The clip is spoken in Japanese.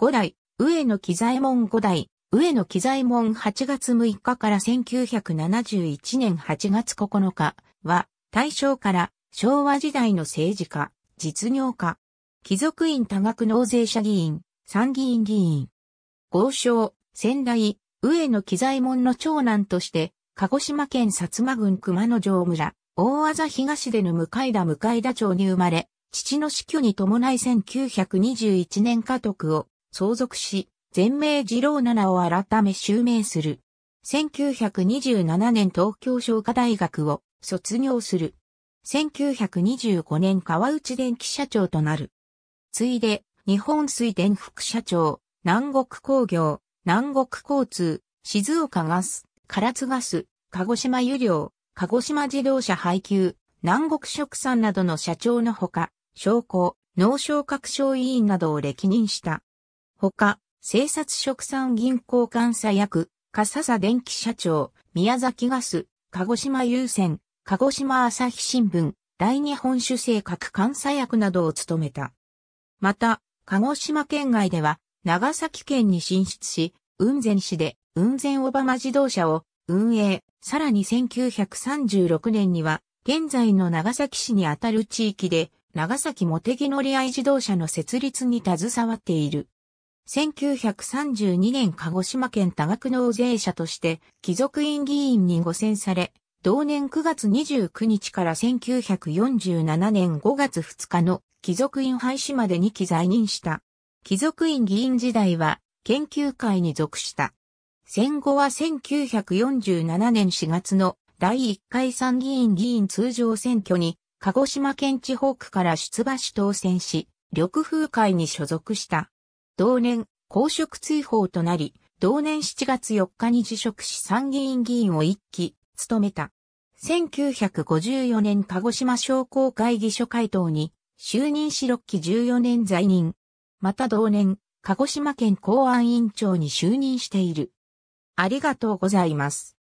五代、上野木左衛門五代、上野木左衛門8月6日から1971年8月9日は、大正から昭和時代の政治家、実業家、貴族院多額納税者議員、参議院議員。豪商、仙台、上野木左衛門の長男として、鹿児島県薩摩郡熊野城村、大技東での向田向田町に生まれ、父の死去に伴い1921年家督を相続し、全名次郎七を改め襲名する。1927年東京商科大学を卒業する。1925年川内電機社長となる。ついで、日本水電副社長、南国工業、南国交通、静岡ガス、唐津ガス、鹿児島油料、鹿児島自動車配給、南国食産などの社長のほか、商工、農商各省委員などを歴任した。ほか、生殺食産銀行監査役、笠佐電機社長、宮崎ガス、鹿児島優先、鹿児島朝日新聞、大日本酒政各監査役などを務めた。また、鹿児島県外では、長崎県に進出し、雲仙市で、雲仙オバマ自動車を運営、さらに1936年には、現在の長崎市にあたる地域で、長崎モテギ乗り合い自動車の設立に携わっている。1932年鹿児島県多額納税者として貴族院議員にご選され、同年9月29日から1947年5月2日の貴族院廃止までに期在任した。貴族院議員時代は研究会に属した。戦後は1947年4月の第1回参議院議員通常選挙に鹿児島県地方区から出馬し当選し、緑風会に所属した。同年、公職追放となり、同年7月4日に辞職し参議院議員を一期、務めた。1954年鹿児島商工会議所会頭に就任し6期14年在任。また同年、鹿児島県公安委員長に就任している。ありがとうございます。